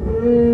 Mm.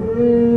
Mm-hmm.